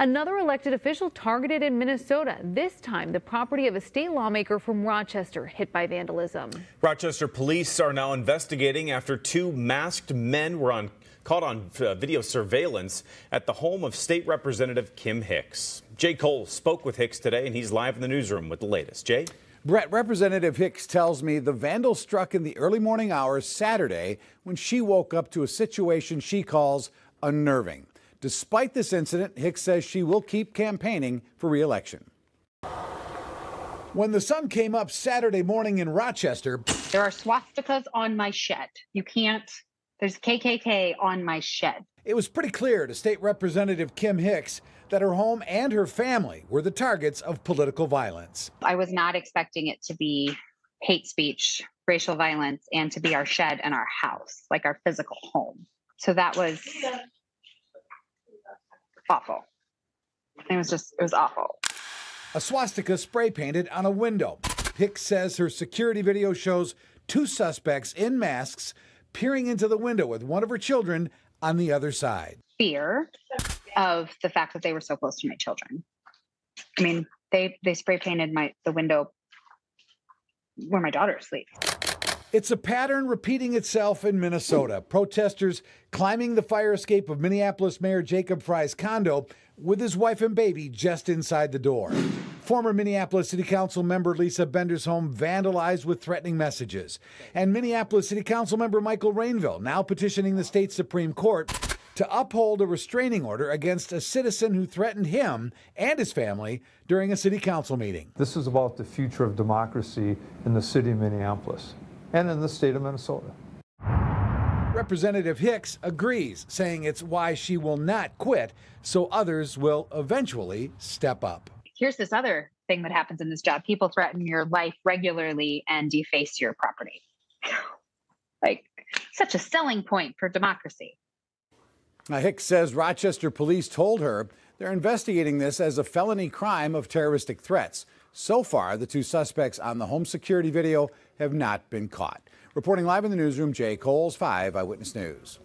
Another elected official targeted in Minnesota, this time the property of a state lawmaker from Rochester hit by vandalism. Rochester police are now investigating after two masked men were on caught on uh, video surveillance at the home of State Representative Kim Hicks. Jay Kolls spoke with Hicks today, and he's live in the newsroom with the latest. Jay? Brett, Representative Hicks tells me the vandal struck in the early morning hours Saturday when she woke up to a situation she calls unnerving. Despite this incident, Hicks says she will keep campaigning for reelection. When the sun came up Saturday morning in Rochester, there are swastikas on my shed. You can't, there's KKK on my shed. It was pretty clear to State Representative Kim Hicks that her home and her family were the targets of political violence. I was not expecting it to be hate speech, racial violence, and to be our shed and our house, like our physical home. So that was awful. It was just, it was awful. A swastika spray painted on a window. Hicks says her security video shows two suspects in masks peering into the window with one of her children on the other side. Fear of the fact that they were so close to my children. I mean, they they spray painted my the window where my daughter sleeps. It's a pattern repeating itself in Minnesota. Protesters climbing the fire escape of Minneapolis Mayor Jacob Frey's condo with his wife and baby just inside the door. Former Minneapolis City Council member Lisa Bender's home vandalized with threatening messages. And Minneapolis City Council member Michael Rainville now petitioning the state Supreme Court to uphold a restraining order against a citizen who threatened him and his family during a city council meeting. This is about the future of democracy in the city of Minneapolis and in the state of Minnesota. Representative Hicks agrees, saying it's why she will not quit, so others will eventually step up. Here's this other thing that happens in this job people threaten your life regularly and deface your property. Like, such a selling point for democracy. Now, Hicks says Rochester police told her they're investigating this as a felony crime of terroristic threats. So far, the two suspects on the home security video have not been caught. Reporting live in the newsroom, Jay Kolls, 5 Eyewitness News.